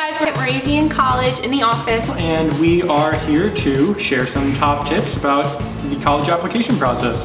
guys, we're at Moravian College in the office. And we are here to share some top tips about the college application process.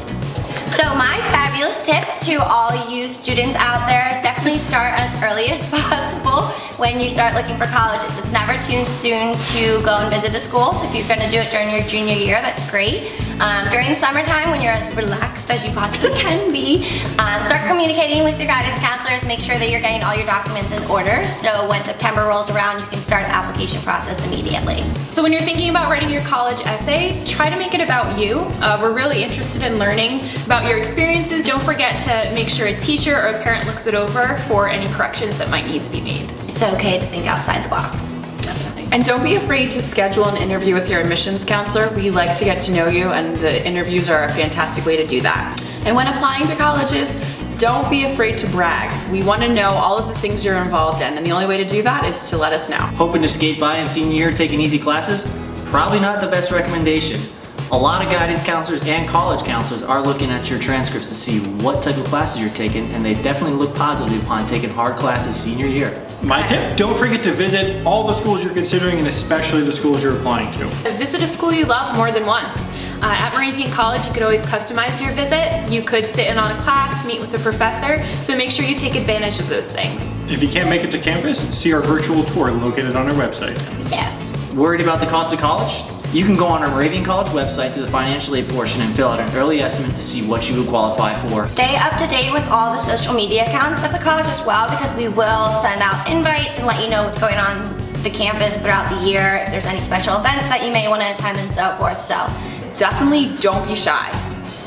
So my fabulous tip to all you students out there is definitely start as early as possible when you start looking for colleges. It's never too soon to go and visit a school, so if you're gonna do it during your junior year, that's great. Um, during the summertime, when you're as relaxed as you possibly can be, um, start communicating with your guidance counselors, make sure that you're getting all your documents in order, so when September rolls around, you can start the application process immediately. So when you're thinking about writing your college essay, try to make it about you. Uh, we're really interested in learning about your experiences. Don't forget to make sure a teacher or a parent looks it over for any corrections that might need to be made. It's okay to think outside the box. And don't be afraid to schedule an interview with your admissions counselor. We like to get to know you and the interviews are a fantastic way to do that. And when applying to colleges, don't be afraid to brag. We want to know all of the things you're involved in and the only way to do that is to let us know. Hoping to skate by in senior year taking easy classes? Probably not the best recommendation. A lot of guidance counselors and college counselors are looking at your transcripts to see what type of classes you're taking and they definitely look positively upon taking hard classes senior year. My tip, don't forget to visit all the schools you're considering and especially the schools you're applying to. Visit a school you love more than once. Uh, at Moravian College, you could always customize your visit. You could sit in on a class, meet with a professor, so make sure you take advantage of those things. If you can't make it to campus, see our virtual tour located on our website. Yeah. Worried about the cost of college? You can go on our Moravian College website to the financial aid portion and fill out an early estimate to see what you would qualify for. Stay up to date with all the social media accounts of the college as well because we will send out invites and let you know what's going on the campus throughout the year, if there's any special events that you may want to attend and so forth. So Definitely don't be shy.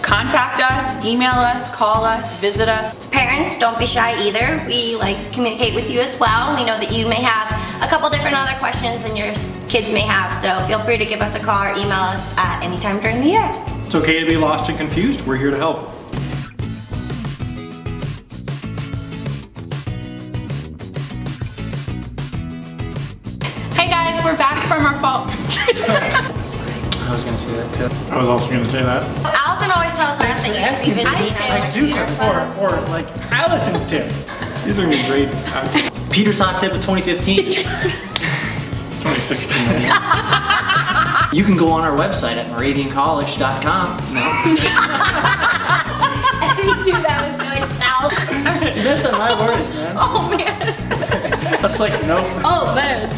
Contact us, email us, call us, visit us. parents, don't be shy either. We like to communicate with you as well. We know that you may have a couple different other questions than your kids may have, so feel free to give us a call or email us at any time during the year. It's okay to be lost and confused. We're here to help. Hey guys, we're back from our fall. I was gonna say that too. I was also gonna say that. Allison always tells us that you should be visiting I our do, or, or like Allison's tip. These are gonna be great. Peter's hot tip of 2015. 2016. you can go on our website at moraviancollege.com. No. I knew that was going south. You missed on my words, man. Oh man. That's like, no. Oh man.